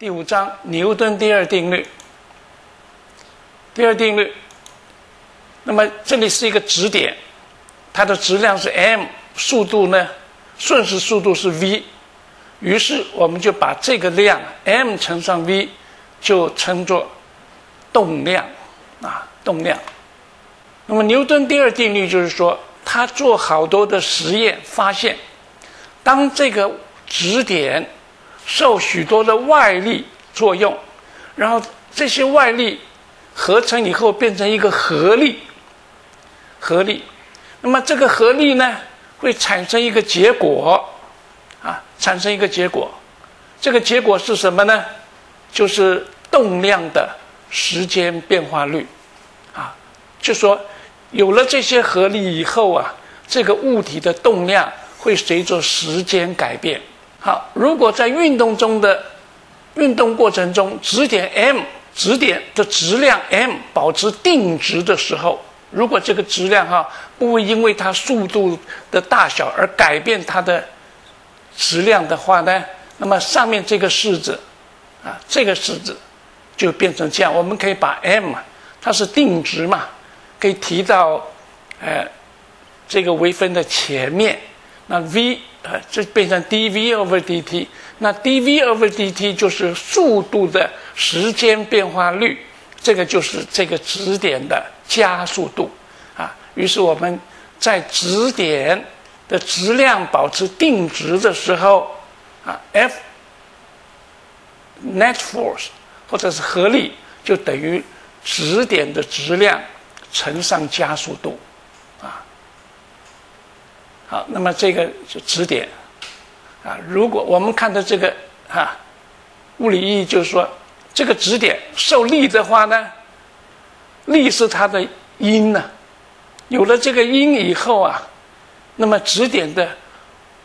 第五章牛顿第二定律。第二定律，那么这里是一个质点，它的质量是 m，速度呢，瞬时速度是 v，于是我们就把这个量 m 乘上 v 就称作动量啊，动量。那么牛顿第二定律就是说，他做好多的实验，发现当这个质点。受许多的外力作用，然后这些外力合成以后变成一个合力，合力。那么这个合力呢，会产生一个结果，啊，产生一个结果。这个结果是什么呢？就是动量的时间变化率，啊，就说有了这些合力以后啊，这个物体的动量会随着时间改变。好，如果在运动中的运动过程中，质点 m 质点的质量 m 保持定值的时候，如果这个质量哈不会因为它速度的大小而改变它的质量的话呢，那么上面这个式子啊，这个式子就变成这样。我们可以把 m 它是定值嘛，可以提到呃这个微分的前面，那 v。呃，这变成 dv over dt，那 dv over dt 就是速度的时间变化率，这个就是这个质点的加速度啊。于是我们在质点的质量保持定值的时候啊，F net force 或者是合力就等于质点的质量乘上加速度。好，那么这个是质点啊。如果我们看到这个哈，物理意义就是说，这个质点受力的话呢，力是它的因呢。有了这个因以后啊，那么质点的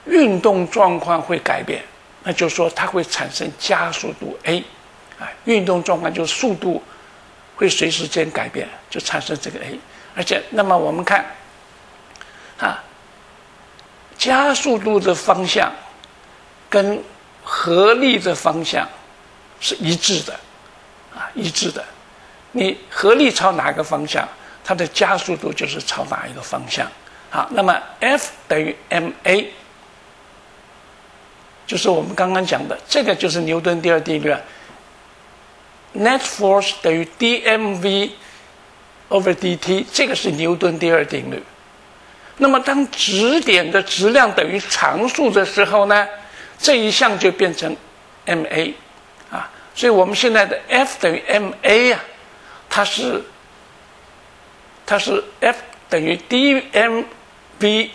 运动状况会改变，那就是说它会产生加速度 a，啊，运动状况就是速度会随时间改变，就产生这个 a。而且，那么我们看啊。加速度的方向跟合力的方向是一致的，啊，一致的。你合力朝哪个方向，它的加速度就是朝哪一个方向。好，那么 F 等于 ma，就是我们刚刚讲的，这个就是牛顿第二定律。Net force 等于 dmv over dt，这个是牛顿第二定律。那么，当质点的质量等于常数的时候呢，这一项就变成 ma 啊。所以我们现在的 F 等于 ma 呀，它是它是 F 等于 dmv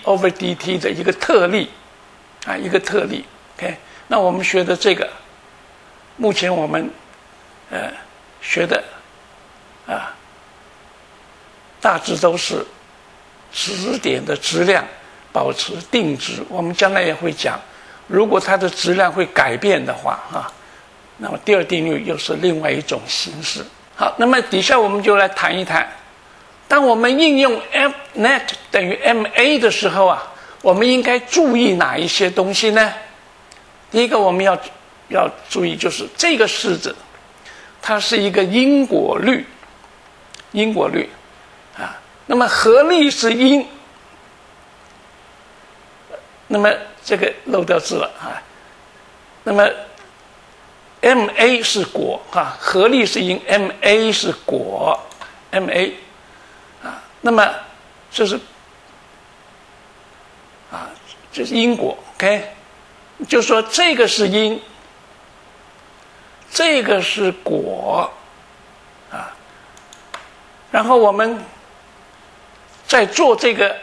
over dt 的一个特例啊，一个特例。OK，那我们学的这个，目前我们呃学的啊，大致都是。质点的质量保持定值，我们将来也会讲，如果它的质量会改变的话，啊，那么第二定律又是另外一种形式。好，那么底下我们就来谈一谈，当我们应用 F net 等于 ma 的时候啊，我们应该注意哪一些东西呢？第一个我们要要注意就是这个式子，它是一个因果律，因果律。那么合力是因，那么这个漏掉字了啊。那么 M A 是果啊，合力是因，M A 是果，M A 啊。那么这是啊，这是因果，OK，就说这个是因，这个是果啊。然后我们。在做这个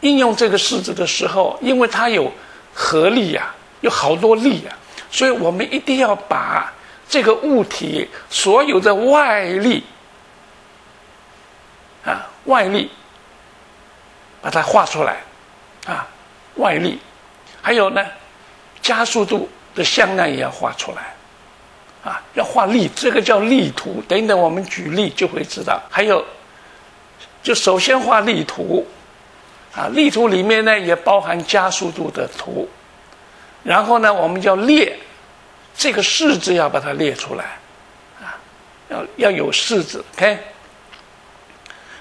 应用这个式子的时候，因为它有合力呀，有好多力呀，所以我们一定要把这个物体所有的外力啊，外力把它画出来啊，外力，还有呢，加速度的向量也要画出来啊，要画力，这个叫力图。等等，我们举例就会知道。还有。就首先画力图，啊，力图里面呢也包含加速度的图，然后呢，我们要列这个式子要把它列出来，啊，要要有式子，OK。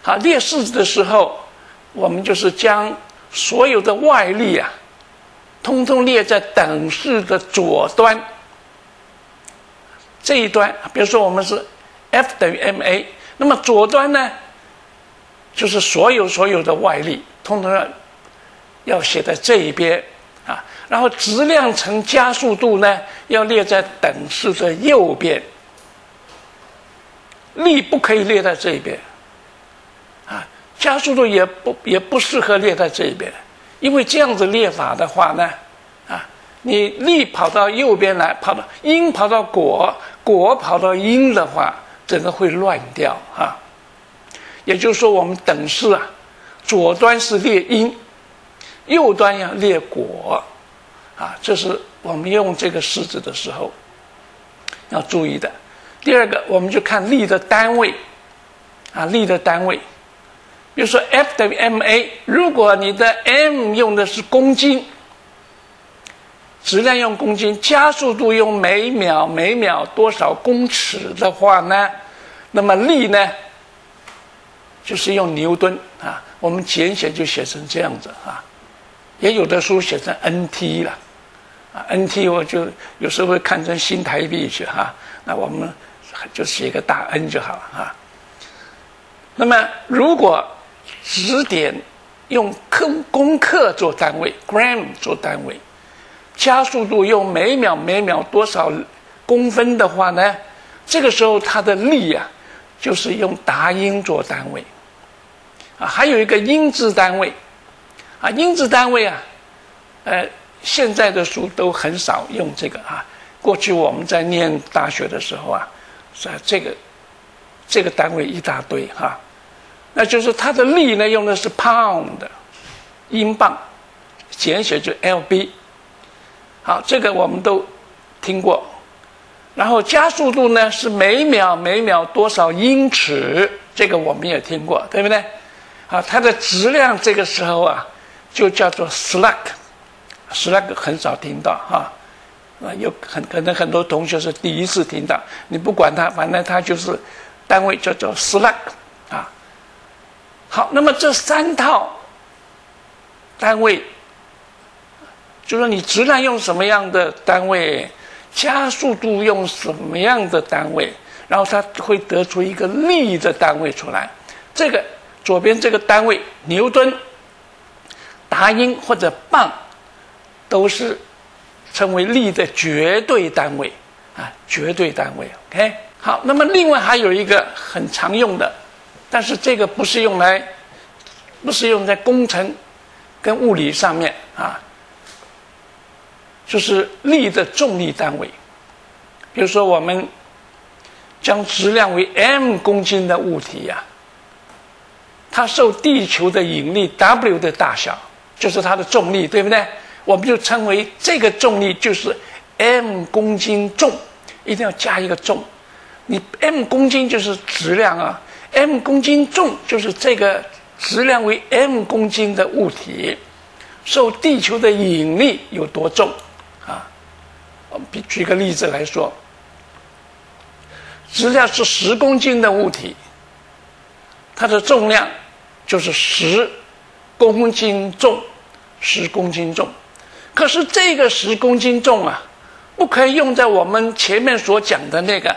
好，列式子的时候，我们就是将所有的外力啊，通通列在等式的左端这一端。比如说，我们是 F 等于 ma，那么左端呢，就是所有所有的外力，通通要要写在这一边啊。然后质量乘加速度呢，要列在等式的右边，力不可以列在这一边，啊，加速度也不也不适合列在这一边，因为这样子列法的话呢，啊，你力跑到右边来，跑到因跑到果，果跑到因的话，整个会乱掉啊。也就是说，我们等式啊，左端是列因，右端要列果。啊，这是我们用这个式子的时候要注意的。第二个，我们就看力的单位，啊，力的单位，比如说 F 等于 ma，如果你的 m 用的是公斤，质量用公斤，加速度用每秒每秒多少公尺的话呢，那么力呢，就是用牛顿啊，我们简写就写成这样子啊，也有的书写成 nt 了啊。N T 我就有时候会看成新台币去哈，那我们就写个大 N 就好了哈。那么如果指点用克公克做单位，gram 做单位，加速度用每秒每秒多少公分的话呢？这个时候它的力啊，就是用达音做单位啊。还有一个英制单位啊，英制单位啊，呃。现在的书都很少用这个啊。过去我们在念大学的时候啊，是这个这个单位一大堆哈。那就是它的力呢，用的是 pound，英镑，简写就 lb。好，这个我们都听过。然后加速度呢是每秒每秒多少英尺，这个我们也听过，对不对？啊，它的质量这个时候啊，就叫做 slug。十来个很少听到哈，啊，有很可能很多同学是第一次听到。你不管它，反正它就是单位叫做 slug 啊。好，那么这三套单位，就说你质量用什么样的单位，加速度用什么样的单位，然后它会得出一个力的单位出来。这个左边这个单位，牛顿、达英或者磅。都是称为力的绝对单位啊，绝对单位。OK，好，那么另外还有一个很常用的，但是这个不是用来，不是用在工程跟物理上面啊，就是力的重力单位。比如说，我们将质量为 m 公斤的物体呀，它受地球的引力 W 的大小，就是它的重力，对不对？我们就称为这个重力就是 m 公斤重，一定要加一个重。你 m 公斤就是质量啊，m 公斤重就是这个质量为 m 公斤的物体受地球的引力有多重啊？我们比举个例子来说，质量是十公斤的物体，它的重量就是十公斤重，十公斤重。可是这个十公斤重啊，不可以用在我们前面所讲的那个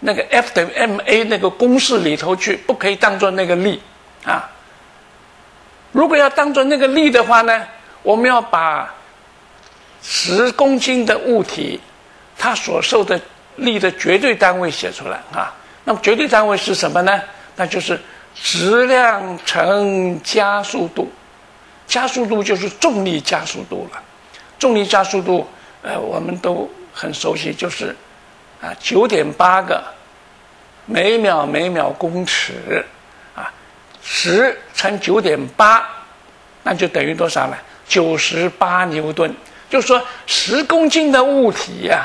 那个 F 等于 ma 那个公式里头去，不可以当做那个力啊。如果要当做那个力的话呢，我们要把十公斤的物体它所受的力的绝对单位写出来啊。那么绝对单位是什么呢？那就是质量乘加速度，加速度就是重力加速度了。重力加速度，呃，我们都很熟悉，就是啊，九点八个每秒每秒公尺，啊，十乘九点八，那就等于多少呢？九十八牛顿。就是说，十公斤的物体呀，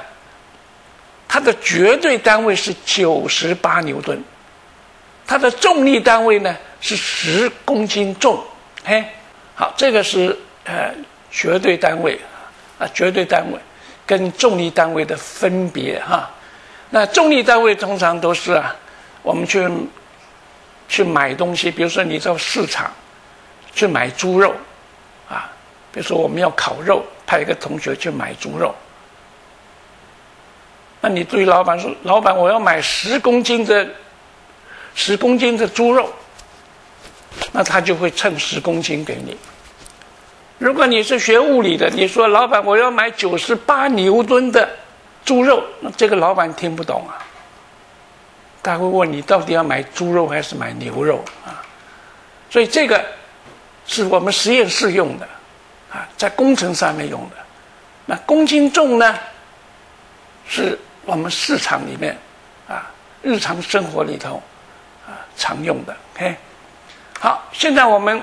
它的绝对单位是九十八牛顿，它的重力单位呢是十公斤重。嘿，好，这个是呃绝对单位。啊，绝对单位。跟重力单位的分别哈。那重力单位通常都是啊，我们去去买东西，比如说你到市场去买猪肉啊，比如说我们要烤肉，派一个同学去买猪肉。那你对老板说：“老板，我要买十公斤的十公斤的猪肉。”那他就会称十公斤给你。如果你是学物理的，你说：“老板，我要买九十八牛顿的。”猪肉，那这个老板听不懂啊。他会问你到底要买猪肉还是买牛肉啊？所以这个是我们实验室用的啊，在工程上面用的。那公斤重呢，是我们市场里面啊，日常生活里头常用的。OK，好，现在我们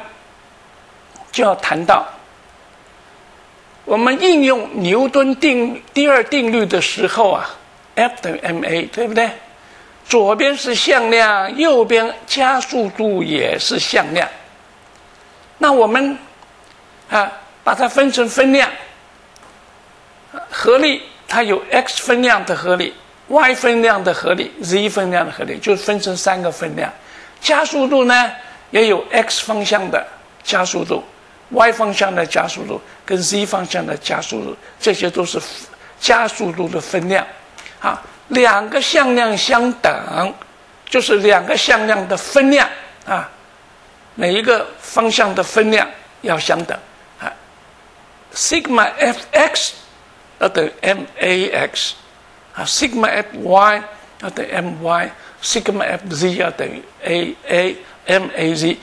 就要谈到。我们应用牛顿定第二定律的时候啊，F 等于 ma，对不对？左边是向量，右边加速度也是向量。那我们啊，把它分成分量，合力它有 x 分量的合力，y 分量的合力，z 分量的合力，就分成三个分量。加速度呢，也有 x 方向的加速度。y 方向的加速度跟 z 方向的加速度，这些都是加速度的分量。啊，两个向量相等，就是两个向量的分量啊。每一个方向的分量要相等啊。sigma f(x) 要等于 ma(x) 啊，sigma f(y) 要等于 my sigma f(z) 要等于 a a ma(z)。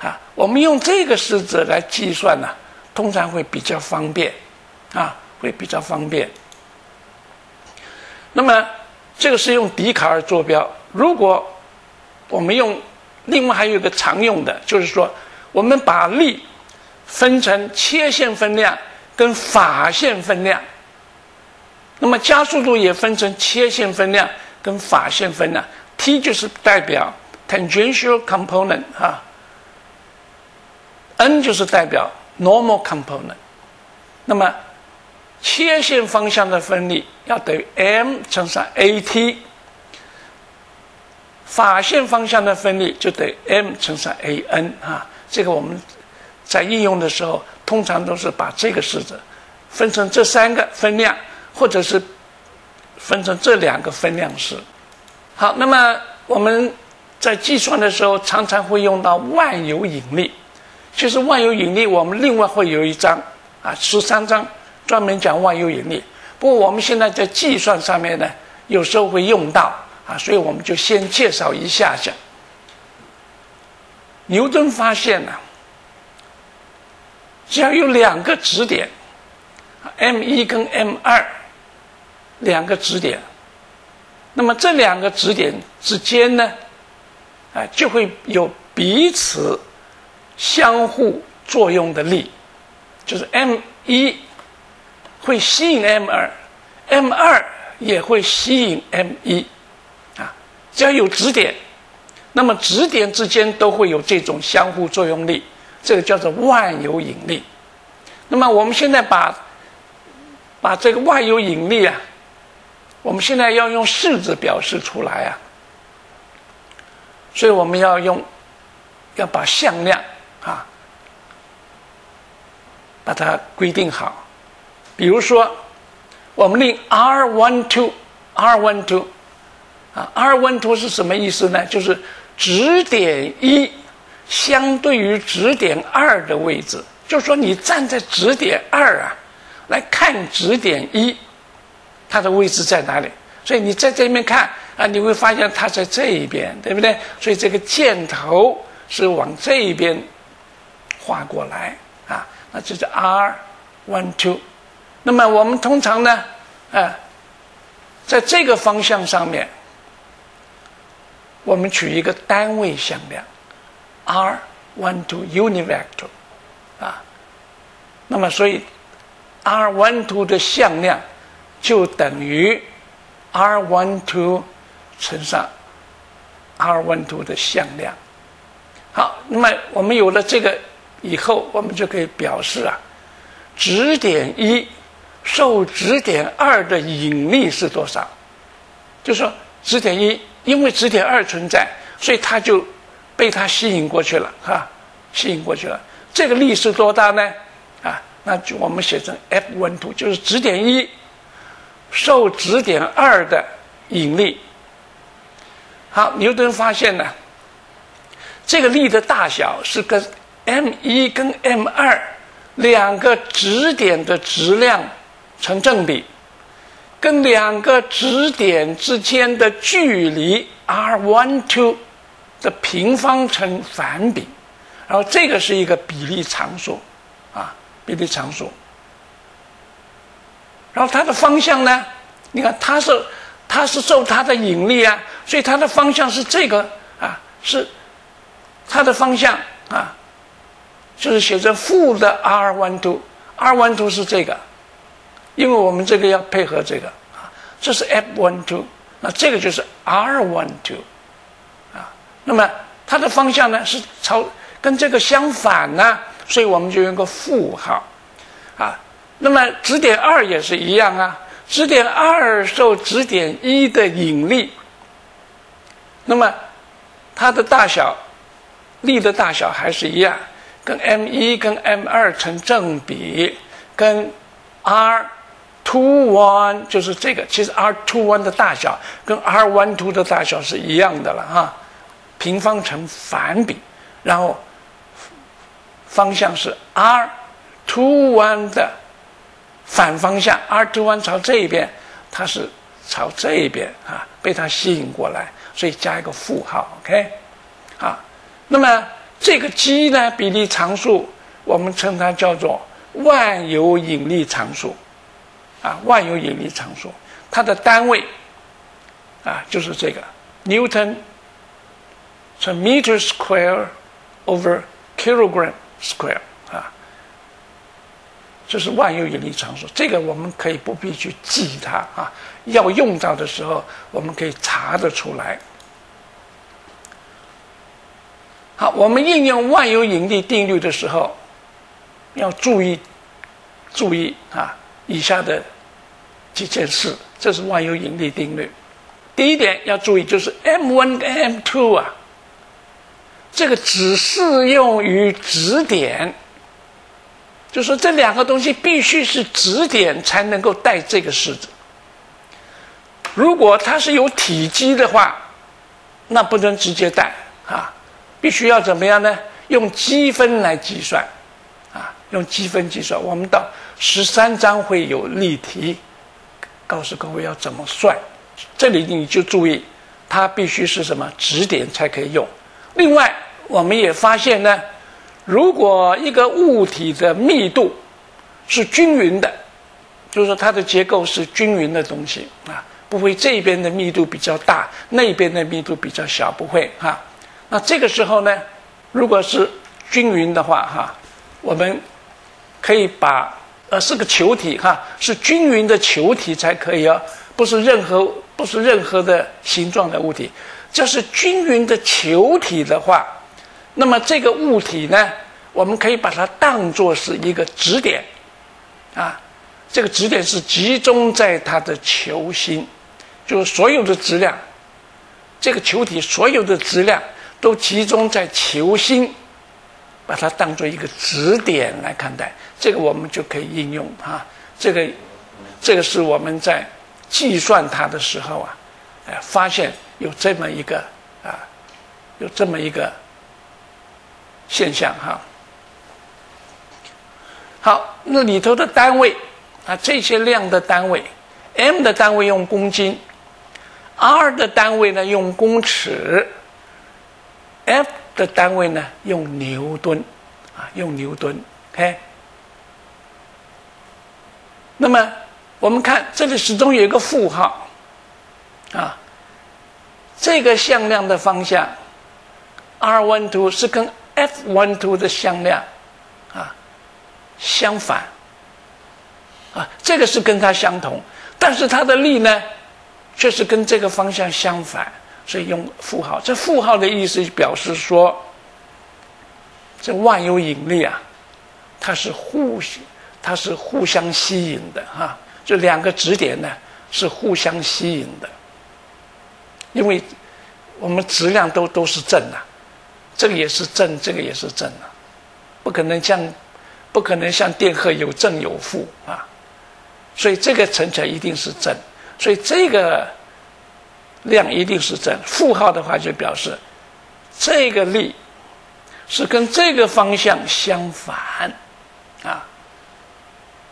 啊，我们用这个式子来计算呢，通常会比较方便，啊，会比较方便。那么这个是用笛卡尔坐标。如果我们用，另外还有一个常用的，就是说，我们把力分成切线分量跟法线分量，那么加速度也分成切线分量跟法线分量。T 就是代表 tangential component 啊。n 就是代表 normal component，那么切线方向的分力要等于 m 乘上 at，法线方向的分力就等于 m 乘上 an 啊。这个我们在应用的时候，通常都是把这个式子分成这三个分量，或者是分成这两个分量式。好，那么我们在计算的时候，常常会用到万有引力。其实万有引力，我们另外会有一章啊，十三章专门讲万有引力。不过我们现在在计算上面呢，有时候会用到啊，所以我们就先介绍一下下。牛顿发现呢，只要有两个质点，m 一跟 m 二两个质点，那么这两个质点之间呢，啊，就会有彼此。相互作用的力，就是 m 一会吸引 m 二，m 二也会吸引 m 一，啊，只要有质点，那么质点之间都会有这种相互作用力，这个叫做万有引力。那么我们现在把把这个万有引力啊，我们现在要用式子表示出来啊，所以我们要用要把向量。啊，把它规定好。比如说，我们令 r one two，r one two，啊，r one two 是什么意思呢？就是指点一相对于指点二的位置。就是说，你站在指点二啊，来看指点一，它的位置在哪里？所以你在这边看啊，你会发现它在这一边，对不对？所以这个箭头是往这一边。画过来啊，那就是 r one two。那么我们通常呢，啊，在这个方向上面，我们取一个单位向量 r one two univector 啊。那么所以 r one two 的向量就等于 r one two 乘上 r one two 的向量。好，那么我们有了这个。以后我们就可以表示啊，指点一受质点二的引力是多少？就说质点一，因为质点二存在，所以它就被它吸引过去了，哈，吸引过去了。这个力是多大呢？啊，那就我们写成 F one two，就是质点一受质点二的引力。好，牛顿发现呢，这个力的大小是跟 m 一跟 m 二两个质点的质量成正比，跟两个质点之间的距离 r one two 的平方成反比，然后这个是一个比例常数，啊，比例常数。然后它的方向呢？你看它是。它是受它的引力啊，所以它的方向是这个啊，是它的方向啊，就是写成负的 r one two，r one two 是这个，因为我们这个要配合这个啊，这是 f one two，那这个就是 r one two，啊，那么它的方向呢是朝跟这个相反呢，所以我们就用个负号啊，那么指点二也是一样啊。质点二受质点一的引力，那么它的大小力的大小还是一样，跟 m 一跟 m 二成正比，跟 r two one 就是这个，其实 r two one 的大小跟 r one two 的大小是一样的了哈，平方成反比，然后方向是 r two one 的。反方向，r two one 朝这一边，它是朝这一边啊，被它吸引过来，所以加一个负号，OK，啊，那么这个 g 呢，比例常数，我们称它叫做万有引力常数，啊，万有引力常数，它的单位啊就是这个 Newton 是 meter square over kilogram square。这是万有引力常数，这个我们可以不必去记它啊，要用到的时候我们可以查得出来。好，我们应用万有引力定律的时候，要注意注意啊，以下的几件事，这是万有引力定律。第一点要注意就是 m one 跟 m two 啊，这个只适用于质点。就说这两个东西必须是质点才能够带这个式子。如果它是有体积的话，那不能直接带啊，必须要怎么样呢？用积分来计算啊，用积分计算。我们到十三章会有例题，告诉各位要怎么算。这里你就注意，它必须是什么质点才可以用。另外，我们也发现呢。如果一个物体的密度是均匀的，就是说它的结构是均匀的东西啊，不会这边的密度比较大，那边的密度比较小，不会哈。那这个时候呢，如果是均匀的话哈，我们可以把呃是个球体哈，是均匀的球体才可以哦，不是任何不是任何的形状的物体，这是均匀的球体的话。那么这个物体呢，我们可以把它当作是一个质点，啊，这个质点是集中在它的球心，就是所有的质量，这个球体所有的质量都集中在球心，把它当做一个质点来看待，这个我们就可以应用啊，这个，这个是我们在计算它的时候啊，哎，发现有这么一个啊，有这么一个。现象哈，好，那里头的单位啊，这些量的单位，m 的单位用公斤，r 的单位呢用公尺，f 的单位呢用牛顿啊，用牛顿，OK。那么我们看这里始终有一个负号啊，这个向量的方向，r one two 是跟 F one two 的向量，啊，相反，啊，这个是跟它相同，但是它的力呢，却是跟这个方向相反，所以用负号。这负号的意思表示说，这万有引力啊，它是互，它是互相吸引的哈，这两个质点呢是互相吸引的，因为我们质量都都是正啊，这个也是正，这个也是正啊，不可能像不可能像电荷有正有负啊，所以这个乘起来一定是正，所以这个量一定是正，负号的话就表示这个力。是跟这个方向相反，啊，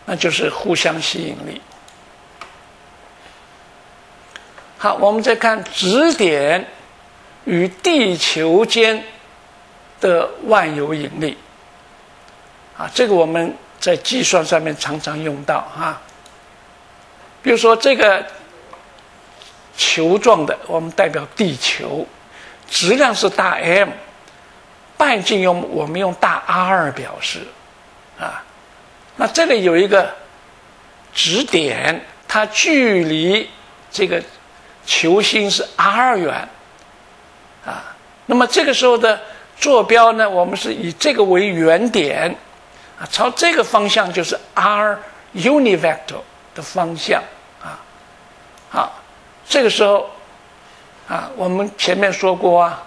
那就是互相吸引力。好，我们再看指点与地球间的万有引力，啊，这个我们在计算上面常常用到哈。比如说这个球状的，我们代表地球，质量是大 M。半径用我们用大 R 表示，啊，那这里有一个指点，它距离这个球星是 R 远，啊，那么这个时候的坐标呢，我们是以这个为原点，啊，朝这个方向就是 R univector 的方向，啊，好，这个时候，啊，我们前面说过啊。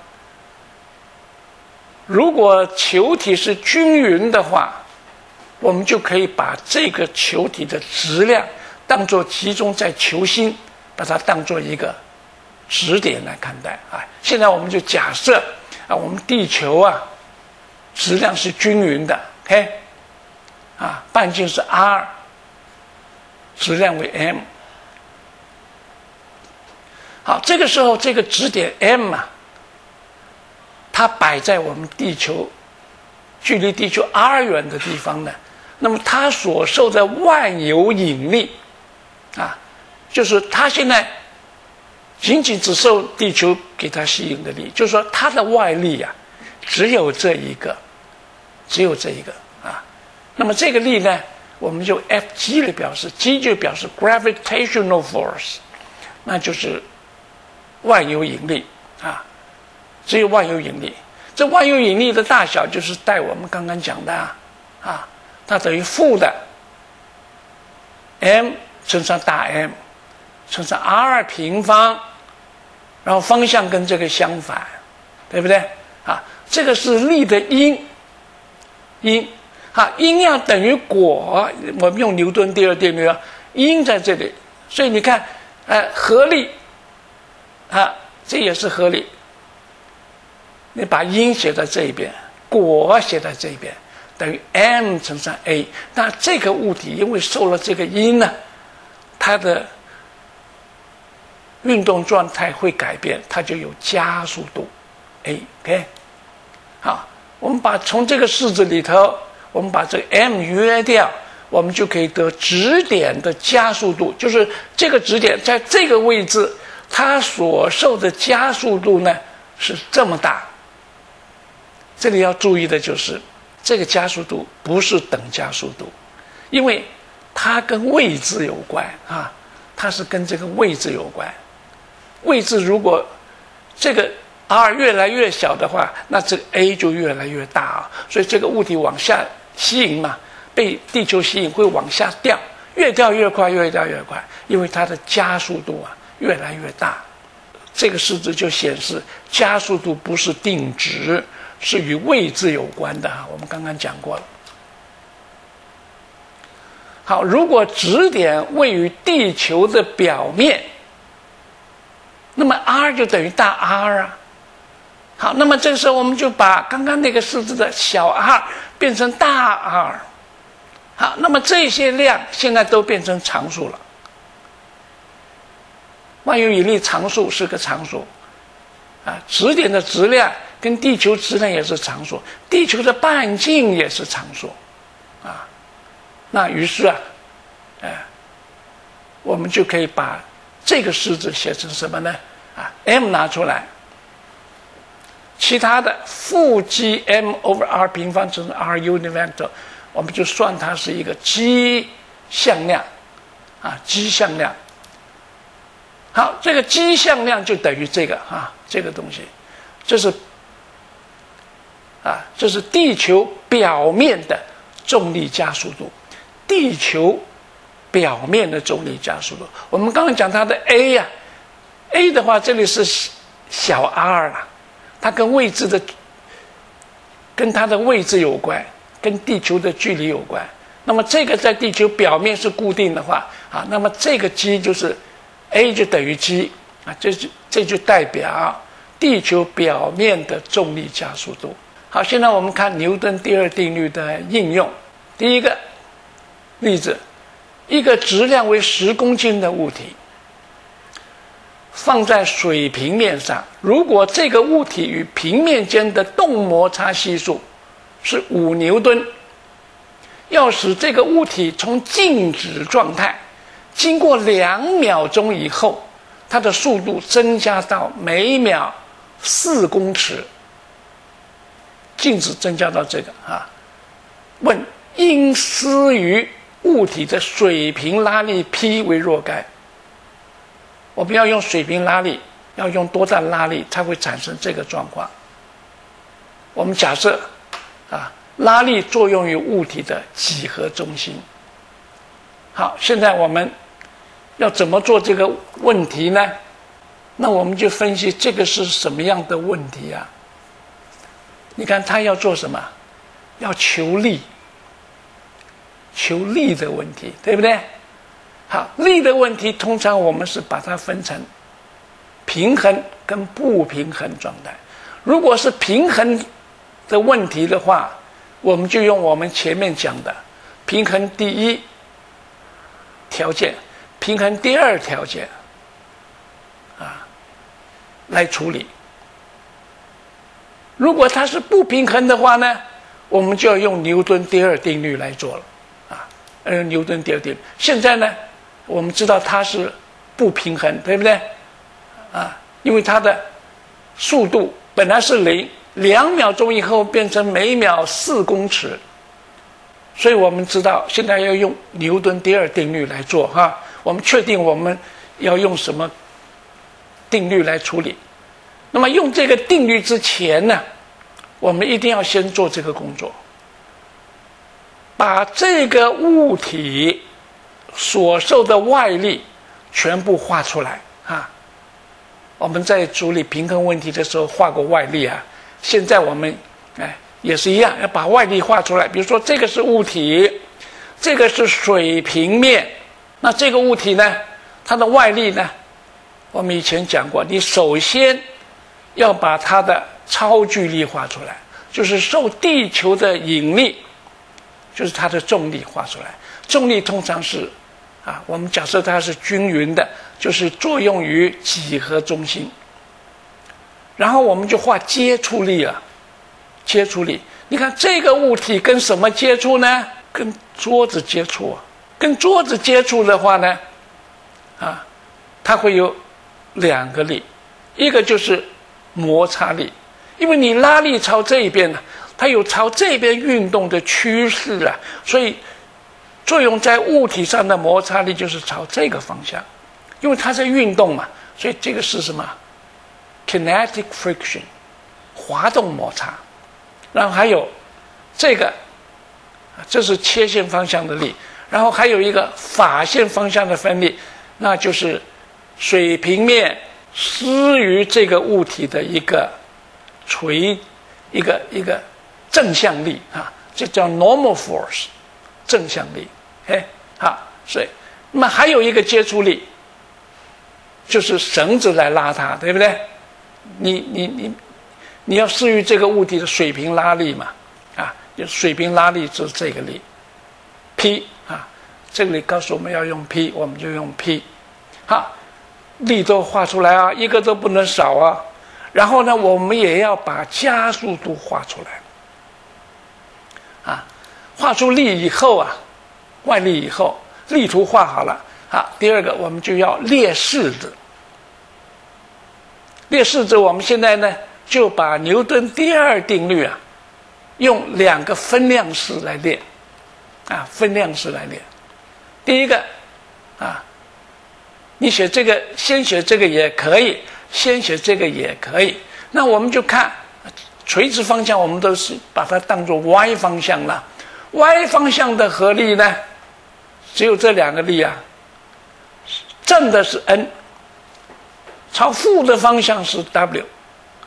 如果球体是均匀的话，我们就可以把这个球体的质量当做集中在球心，把它当做一个指点来看待啊。现在我们就假设啊，我们地球啊质量是均匀的，OK，啊，半径是 r，质量为 m。好，这个时候这个指点 m 啊。它摆在我们地球距离地球 r 远的地方呢，那么它所受的万有引力啊，就是它现在仅仅只受地球给它吸引的力，就是说它的外力呀，只有这一个，只有这一个啊。那么这个力呢，我们就 F G 来表示，G 就表示 gravitational force，那就是万有引力啊。只有万有引力，这万有引力的大小就是带我们刚刚讲的啊，啊，它等于负的 m 乘上大 M 乘上 r 平方，然后方向跟这个相反，对不对？啊，这个是力的因，因，啊，因要等于果，我们用牛顿第二定律啊，因在这里，所以你看，呃，合力，啊，这也是合力。你把因写在这一边，果写在这一边，等于 m 乘上 a。那这个物体因为受了这个因呢，它的运动状态会改变，它就有加速度 a。OK，好，我们把从这个式子里头，我们把这个 m 约掉，我们就可以得指点的加速度，就是这个指点在这个位置，它所受的加速度呢是这么大。这里要注意的就是，这个加速度不是等加速度，因为它跟位置有关啊，它是跟这个位置有关。位置如果这个 r 越来越小的话，那这个 a 就越来越大啊，所以这个物体往下吸引嘛，被地球吸引会往下掉，越掉越快，越掉越快，因为它的加速度啊越来越大。这个式子就显示加速度不是定值。是与位置有关的哈，我们刚刚讲过了。好，如果指点位于地球的表面，那么 r 就等于大 R 啊。好，那么这时候我们就把刚刚那个式子的小 r 变成大 R。好，那么这些量现在都变成常数了。万有引力常数是个常数，啊，指点的质量。跟地球质量也是常数，地球的半径也是常数，啊，那于是啊，哎，我们就可以把这个式子写成什么呢？啊，m 拿出来，其他的负 g m over r 平方乘 r univector，我们就算它是一个基向量，啊，基向量。好，这个基向量就等于这个啊，这个东西，这是。啊，这是地球表面的重力加速度，地球表面的重力加速度。我们刚刚讲它的 a 呀，a 的话这里是小 r 了，它跟位置的跟它的位置有关，跟地球的距离有关。那么这个在地球表面是固定的话啊，那么这个 g 就是 a 就等于 g 啊，这就这就代表地球表面的重力加速度。好，现在我们看牛顿第二定律的应用。第一个例子，一个质量为十公斤的物体放在水平面上，如果这个物体与平面间的动摩擦系数是五牛顿。要使这个物体从静止状态经过两秒钟以后，它的速度增加到每秒四公尺。静止增加到这个啊？问因思于物体的水平拉力 P 为若干。我们要用水平拉力，要用多大拉力才会产生这个状况？我们假设啊。拉力作用于物体的几何中心。好，现在我们要怎么做这个问题呢？那我们就分析这个是什么样的问题啊？你看他要做什么？要求力，求力的问题，对不对？好，力的问题通常我们是把它分成平衡跟不平衡状态。如果是平衡的问题的话，我们就用我们前面讲的平衡第一条件、平衡第二条件啊来处理。如果它是不平衡的话呢，我们就要用牛顿第二定律来做了啊。嗯，牛顿第二定律。现在呢，我们知道它是不平衡，对不对？啊，因为它的速度本来是零。两秒钟以后变成每秒四公尺，所以我们知道现在要用牛顿第二定律来做哈。我们确定我们要用什么定律来处理。那么用这个定律之前呢，我们一定要先做这个工作，把这个物体所受的外力全部画出来啊。我们在处理平衡问题的时候画过外力啊。现在我们，哎，也是一样，要把外力画出来。比如说，这个是物体，这个是水平面。那这个物体呢，它的外力呢，我们以前讲过，你首先要把它的超距力画出来，就是受地球的引力，就是它的重力画出来。重力通常是，啊，我们假设它是均匀的，就是作用于几何中心。然后我们就画接触力了，接触力。你看这个物体跟什么接触呢？跟桌子接触啊。跟桌子接触的话呢，啊，它会有两个力，一个就是摩擦力，因为你拉力朝这一边呢，它有朝这边运动的趋势啊，所以作用在物体上的摩擦力就是朝这个方向，因为它在运动嘛，所以这个是什么？Kinetic friction，滑动摩擦，然后还有这个，这是切线方向的力，然后还有一个法线方向的分力，那就是水平面施于这个物体的一个垂一个一个正向力啊，这叫 normal force，正向力。哎，好，所以那么还有一个接触力，就是绳子来拉它，对不对？你你你，你要施于这个物体的水平拉力嘛？啊，就水平拉力就是这个力，P 啊，这里告诉我们要用 P，我们就用 P。好，力都画出来啊，一个都不能少啊。然后呢，我们也要把加速度画出来。画出力以后啊，外力以后，力图画好了。啊，第二个我们就要列式子。列式子，我们现在呢就把牛顿第二定律啊，用两个分量式来列，啊，分量式来列。第一个，啊，你写这个，先写这个也可以，先写这个也可以。那我们就看垂直方向，我们都是把它当做 y 方向了。Y 方向的合力呢，只有这两个力啊。正的是 n，朝负的方向是 w，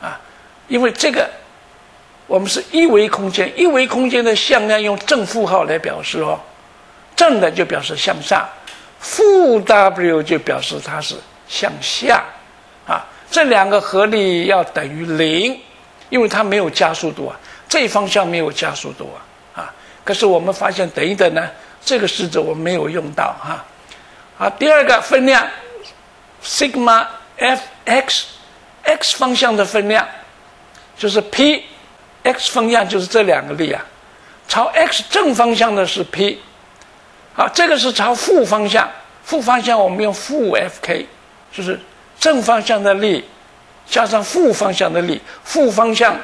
啊，因为这个我们是一维空间，一维空间的向量用正负号来表示哦，正的就表示向上，负 w 就表示它是向下，啊，这两个合力要等于零，因为它没有加速度啊，这方向没有加速度啊，可是我们发现等一等呢，这个式子我们没有用到哈。好，第二个分量，sigma f x，x 方向的分量就是 p，x 方向就是这两个力啊。朝 x 正方向的是 p，好，这个是朝负方向，负方向我们用负 f k，就是正方向的力加上负方向的力，负方向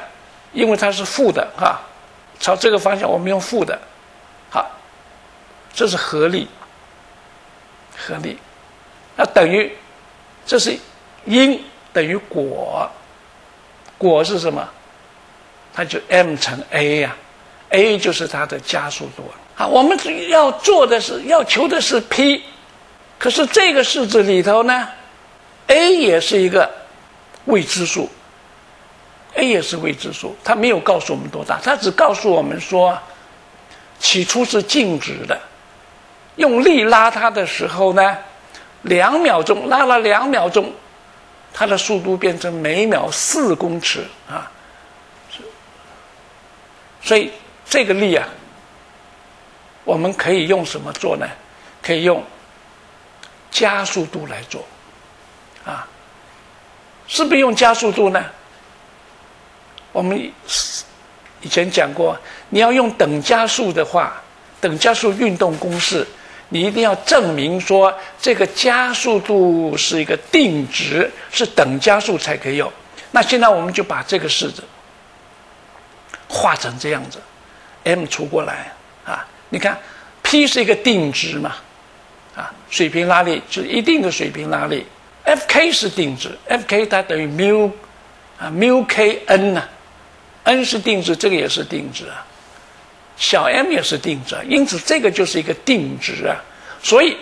因为它是负的哈，朝这个方向我们用负的，好，这是合力。合力，那等于，这是因等于果，果是什么？它就 m 乘 a 呀，a 就是它的加速度啊。我们要做的是要求的是 p，可是这个式子里头呢，a 也是一个未知数，a 也是未知数，它没有告诉我们多大，它只告诉我们说，起初是静止的。用力拉它的时候呢，两秒钟拉了两秒钟，它的速度变成每秒四公尺啊。所以这个力啊，我们可以用什么做呢？可以用加速度来做啊。是不是用加速度呢？我们以前讲过，你要用等加速的话，等加速运动公式。你一定要证明说这个加速度是一个定值，是等加速才可以用。那现在我们就把这个式子画成这样子，m 除过来啊，你看 P 是一个定值嘛，啊，水平拉力就是一定的水平拉力，Fk 是定值，Fk 它等于 mu 啊 mu k n 啊，n 是定值，这个也是定值啊。小 m 也是定值，因此这个就是一个定值啊。所以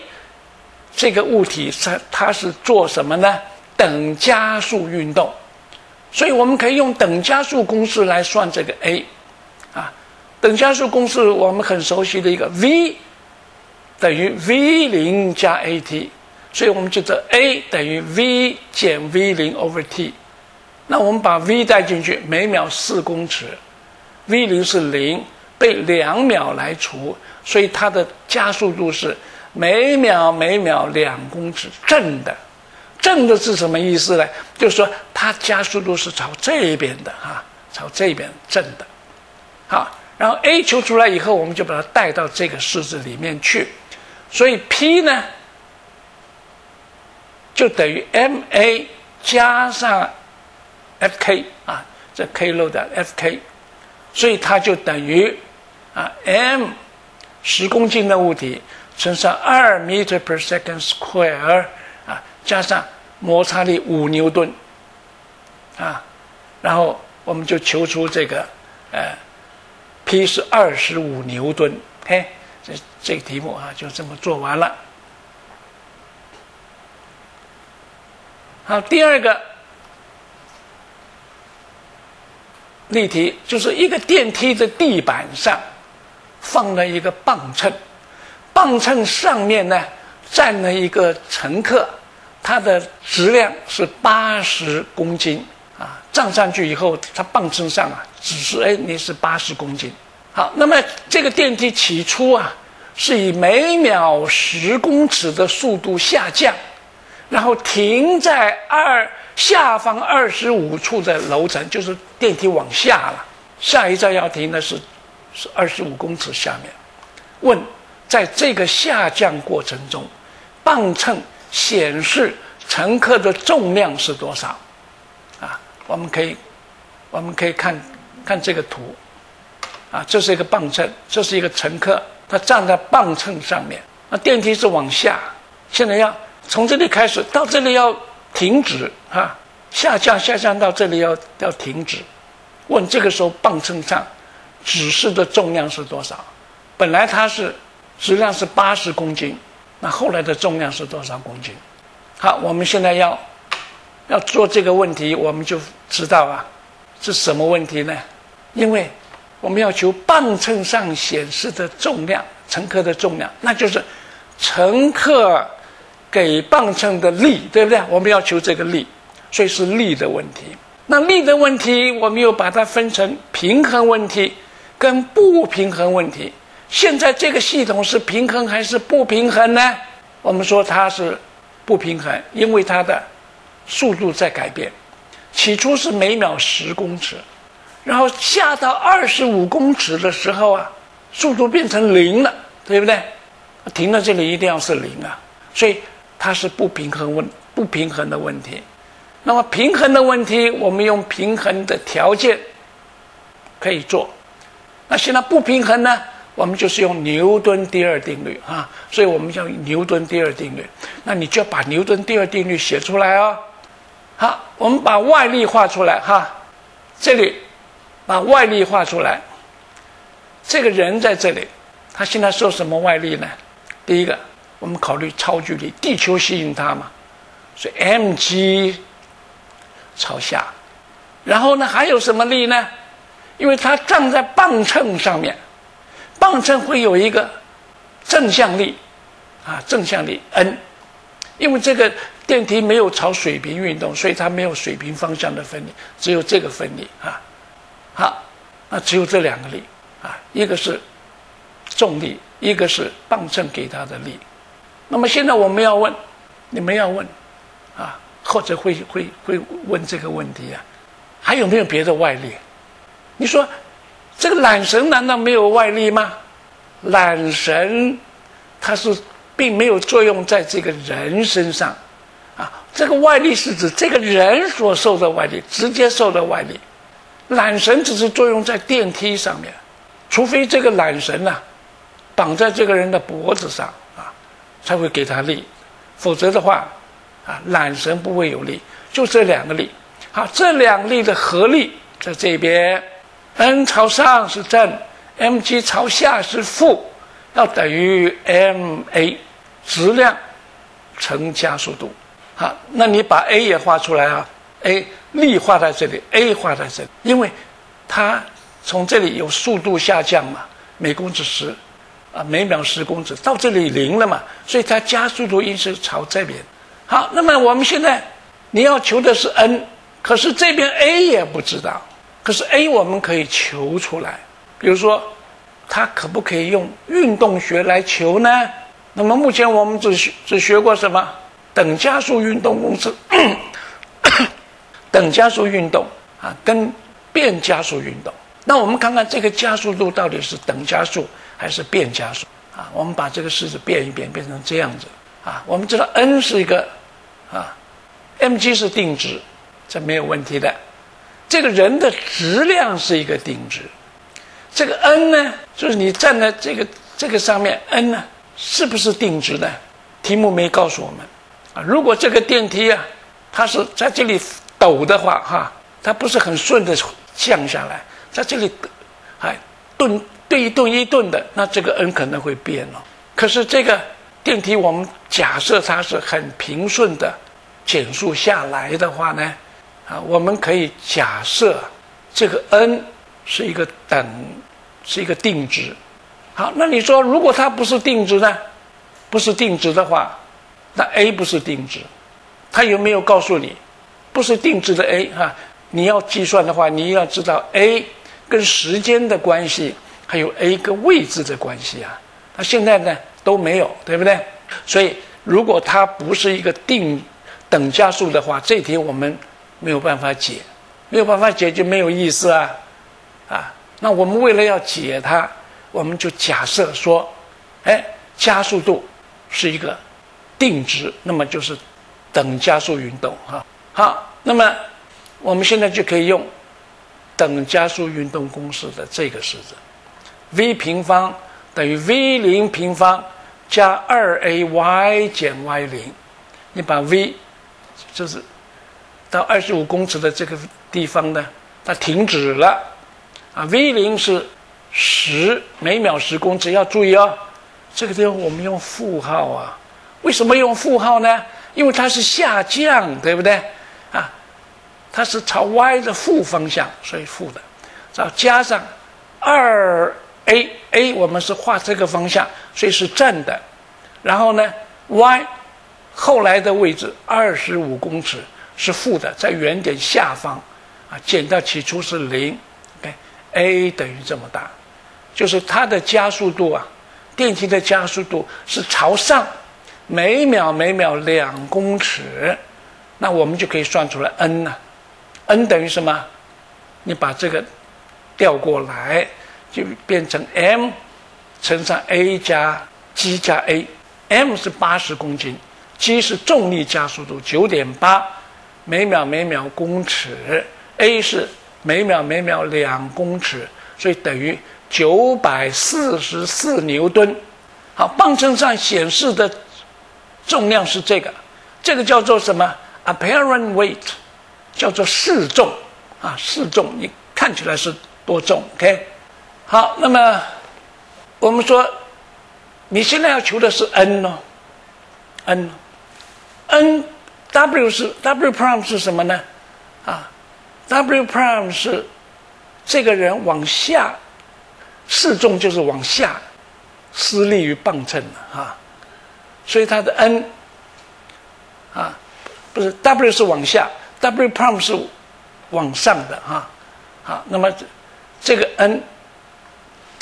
这个物体它它是做什么呢？等加速运动。所以我们可以用等加速公式来算这个 a 啊。等加速公式我们很熟悉的一个 v 等于 v 零加 at，所以我们就得 a 等于 v 减 v 零 over t。那我们把 v 带进去，每秒四公尺，v 零是零。被两秒来除，所以它的加速度是每秒每秒两公尺正的。正的是什么意思呢？就是说它加速度是朝这边的哈，朝这边正的。好，然后 a 求出来以后，我们就把它带到这个式子里面去。所以 p 呢，就等于 ma 加上 fk 啊，这 k 漏的 fk，所以它就等于。啊，m 十公斤的物体乘上二 meter per second square 啊，加上摩擦力五牛顿啊，然后我们就求出这个呃，P 是二十五牛顿。嘿，这这个题目啊就这么做完了。好，第二个例题就是一个电梯的地板上。放了一个磅秤，磅秤上面呢站了一个乘客，他的质量是八十公斤啊。站上去以后，他磅秤上啊只是哎你是八十公斤。好，那么这个电梯起初啊是以每秒十公尺的速度下降，然后停在二下方二十五处的楼层，就是电梯往下了。下一站要停的是。是二十五公尺下面。问，在这个下降过程中，磅秤显示乘客的重量是多少？啊，我们可以，我们可以看看这个图。啊，这是一个磅秤，这是一个乘客，他站在磅秤上面。那电梯是往下，现在要从这里开始到这里要停止啊，下降下降到这里要要停止。问这个时候磅秤上。指示的重量是多少？本来它是质量是八十公斤，那后来的重量是多少公斤？好，我们现在要要做这个问题，我们就知道啊，是什么问题呢？因为我们要求磅秤上显示的重量，乘客的重量，那就是乘客给磅秤的力，对不对？我们要求这个力，所以是力的问题。那力的问题，我们又把它分成平衡问题跟不平衡问题。现在这个系统是平衡还是不平衡呢？我们说它是不平衡，因为它的速度在改变。起初是每秒十公尺，然后下到二十五公尺的时候啊，速度变成零了，对不对？停在这里一定要是零啊，所以它是不平衡问不平衡的问题。那么平衡的问题，我们用平衡的条件可以做。那现在不平衡呢？我们就是用牛顿第二定律啊，所以我们叫牛顿第二定律。那你就要把牛顿第二定律写出来哦。好，我们把外力画出来哈，这里把外力画出来。这个人在这里，他现在受什么外力呢？第一个，我们考虑超距离，地球吸引他嘛，所以 mg。朝下，然后呢？还有什么力呢？因为它站在磅秤上面，磅秤会有一个正向力，啊，正向力 N。因为这个电梯没有朝水平运动，所以它没有水平方向的分力，只有这个分力啊。好，那只有这两个力啊，一个是重力，一个是磅秤给它的力。那么现在我们要问，你们要问？或者会会会问这个问题啊？还有没有别的外力？你说这个缆绳难道没有外力吗？缆绳它是并没有作用在这个人身上啊。这个外力是指这个人所受的外力，直接受的外力。缆绳只是作用在电梯上面，除非这个缆绳呐绑在这个人的脖子上啊，才会给他力，否则的话。啊，缆绳不会有力，就这两个力。好，这两力的合力在这边，N 朝上是正，mg 朝下是负，要等于 ma 质量乘加速度。好，那你把 a 也画出来啊，a 力画在这里，a 画在这里，因为它从这里有速度下降嘛，每公尺十，啊，每秒十公尺，到这里零了嘛，所以它加速度应是朝这边。好，那么我们现在你要求的是 n，可是这边 a 也不知道，可是 a 我们可以求出来。比如说，它可不可以用运动学来求呢？那么目前我们只学只学过什么等加速运动公式，等加速运动啊，跟变加速运动。那我们看看这个加速度到底是等加速还是变加速啊？我们把这个式子变一变，变成这样子。啊，我们知道 n 是一个啊，mg 是定值，这没有问题的。这个人的质量是一个定值，这个 n 呢，就是你站在这个这个上面，n 呢是不是定值的？题目没告诉我们啊。如果这个电梯啊，它是在这里抖的话，哈，它不是很顺的降下来，在这里还顿对一顿一顿的，那这个 n 可能会变了。可是这个。电梯，我们假设它是很平顺的减速下来的话呢，啊，我们可以假设这个 n 是一个等，是一个定值。好，那你说如果它不是定值呢？不是定值的话，那 a 不是定值，它有没有告诉你不是定值的 a 哈？你要计算的话，你要知道 a 跟时间的关系，还有 a 跟位置的关系啊。那现在呢？都没有，对不对？所以，如果它不是一个定等加速的话，这题我们没有办法解，没有办法解就没有意思啊！啊，那我们为了要解它，我们就假设说，哎，加速度是一个定值，那么就是等加速运动哈。好，那么我们现在就可以用等加速运动公式的这个式子，v 平方等于 v 零平方。加二 a y 减 y 零，你把 v 就是到二十五公尺的这个地方呢，它停止了啊。v 零是十每秒十公尺，要注意哦，这个地方我们用负号啊，为什么用负号呢？因为它是下降，对不对？啊，它是朝 y 的负方向，所以负的。再加上二 a，a 我们是画这个方向，所以是正的。然后呢，y 后来的位置二十五公尺是负的，在原点下方啊，减到起初是零，OK，a 等于这么大，就是它的加速度啊。电梯的加速度是朝上，每秒每秒两公尺，那我们就可以算出来 n 了。n 等于什么？你把这个调过来，就变成 m 乘上 a 加 g 加 a。m 是八十公斤，g 是重力加速度九点八每秒每秒公尺，a 是每秒每秒两公尺，所以等于。九百四十四牛顿，好，磅秤上显示的重量是这个，这个叫做什么？apparent weight，叫做示重啊，示重，你看起来是多重？OK，好，那么我们说，你现在要求的是 n 哦，n，n w 是 w prime 是什么呢？啊，w prime 是这个人往下。示重就是往下施力于磅秤的啊，所以它的 n 啊不是 w 是往下，w prime 是往上的哈，好，那么这个 n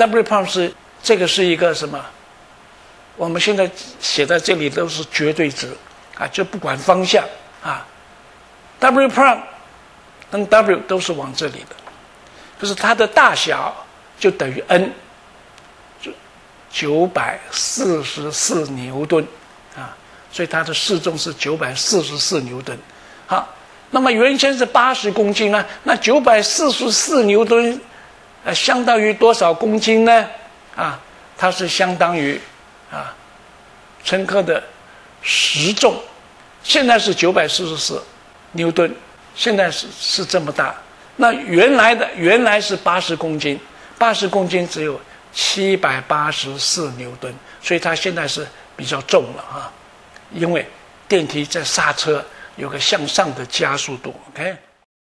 w prime 是这个是一个什么？我们现在写在这里都是绝对值啊，就不管方向啊，w prime 跟 w 都是往这里的，就是它的大小。就等于 n，就九百四十四牛顿啊，所以它的示重是九百四十四牛顿。好，那么原先是八十公斤呢，那九百四十四牛顿，呃，相当于多少公斤呢？啊，它是相当于啊，乘客的实重，现在是九百四十四牛顿，现在是是这么大。那原来的原来是八十公斤。八十公斤只有七百八十四牛顿，所以它现在是比较重了啊，因为电梯在刹车有个向上的加速度，OK。